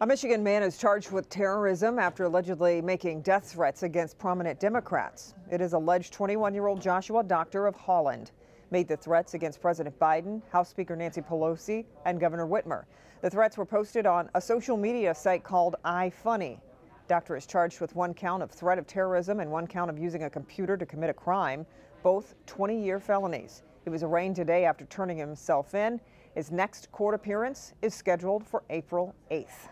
A Michigan man is charged with terrorism after allegedly making death threats against prominent Democrats. It is alleged 21-year-old Joshua Docter of Holland made the threats against President Biden, House Speaker Nancy Pelosi, and Governor Whitmer. The threats were posted on a social media site called iFunny. Docter is charged with one count of threat of terrorism and one count of using a computer to commit a crime, both 20-year felonies. He was arraigned today after turning himself in. His next court appearance is scheduled for April 8th.